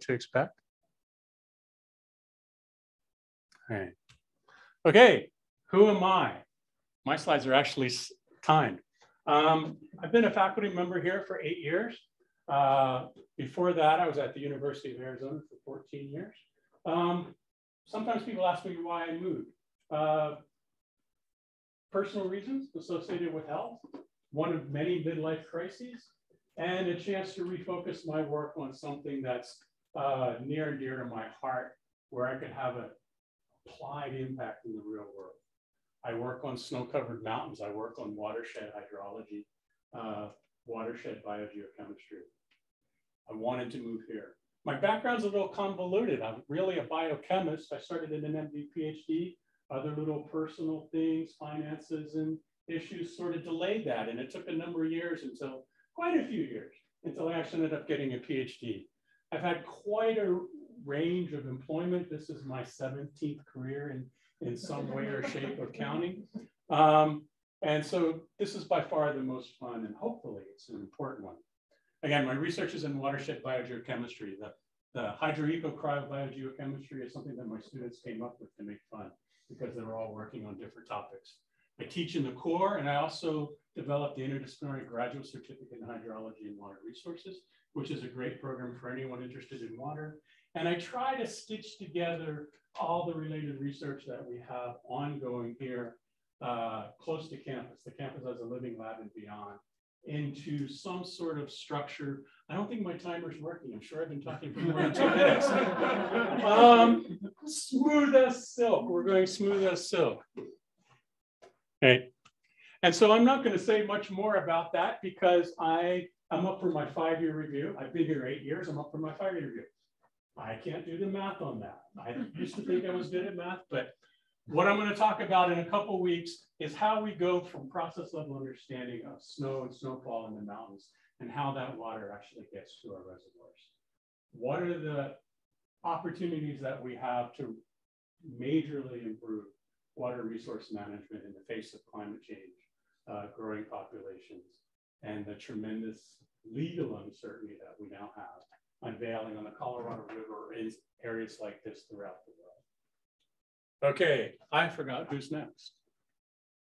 to expect. All right. Okay, who am I? My slides are actually timed. Um, I've been a faculty member here for eight years. Uh, before that, I was at the University of Arizona for 14 years. Um, sometimes people ask me why I moved. Uh, personal reasons associated with health, one of many midlife crises, and a chance to refocus my work on something that's uh, near and dear to my heart, where I could have an applied impact in the real world. I work on snow-covered mountains. I work on watershed hydrology, uh, watershed biogeochemistry. I wanted to move here. My background's a little convoluted. I'm really a biochemist. I started in an MD PhD. Other little personal things, finances and issues sort of delayed that. And it took a number of years until, quite a few years, until I actually ended up getting a PhD. I've had quite a range of employment. This is my 17th career in, in some way or shape of counting. Um, and so this is by far the most fun and hopefully it's an important one. Again, my research is in watershed biogeochemistry. The, the hydroeco biogeochemistry is something that my students came up with to make fun because they were all working on different topics. I teach in the core and I also developed the interdisciplinary graduate certificate in hydrology and water resources, which is a great program for anyone interested in water. And I try to stitch together all the related research that we have ongoing here uh, close to campus. The campus has a living lab and beyond into some sort of structure. I don't think my timer's working. I'm sure I've been talking for more than two minutes. um, smooth as silk. We're going smooth as silk. Okay. And so I'm not going to say much more about that because I I'm up for my five-year review. I've been here eight years. I'm up for my five-year review. I can't do the math on that. I used to think I was good at math, but what I'm going to talk about in a couple weeks is how we go from process level understanding of snow and snowfall in the mountains and how that water actually gets to our reservoirs. What are the opportunities that we have to majorly improve water resource management in the face of climate change, uh, growing populations, and the tremendous legal uncertainty that we now have unveiling on the Colorado River in areas like this throughout the world. Okay, I forgot who's next.